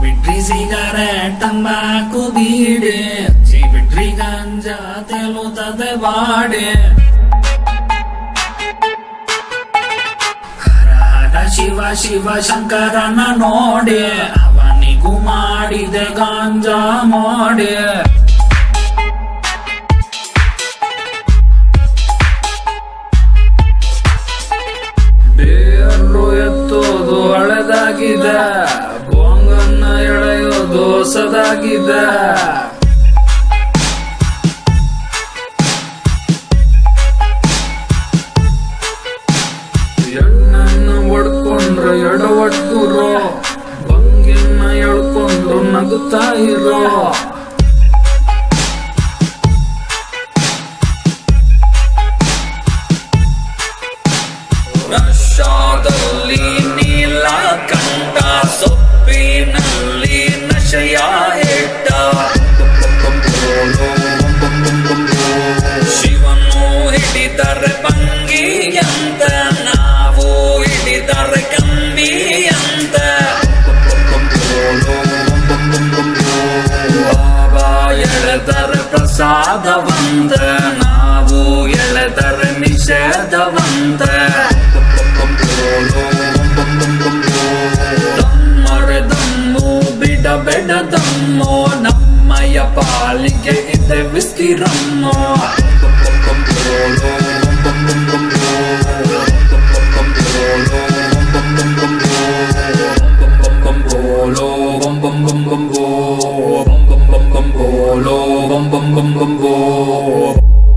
ಬಿಟ್ರಿ ತಂಬಾಕು ಬೀಡೆ. ಜಿ ಬಿಟ್ರಿ ಗಂಜಾ ತೆಲುತದೆ ಬಾಡೆ. ಶಿವ ಶಿವ ಶಂಕರನ ನೋಡಿ. ಅವನಿಗೂ ಮಾಡಿದೆ ಗಾಂಜಾ ಮಾಡಿ. ಹೊಸದಾಗಿದೆ. ಒಡ್ಕೊಂಡ್ರ ಹೊಡ್ಕೊಂಡ್ರೆ ಎಡವಟ್ಟುರೋ ಬಂಗಿನ ಎಳ್ಕೊಂಡು ನಗುತ್ತಾ ಇರೋ. ನಶಾದಲ್ಲಿ ಪ್ರಸಾದವಂತ ನಾವು ಎಳೆದರೆ ನಿಷೇಧವಂತ ತಮ್ಮರೆ ದಮ್ಮು ಬಿಡಬೇಡ ದಮ್ಮೋ ನಮ್ಮಯ ಪಾಲಿಗೆ ಇದೆ whisky ರಮ್ಮೋ bum bum bum bum bo bum bum bum bum bo lo bum bum bum bum bo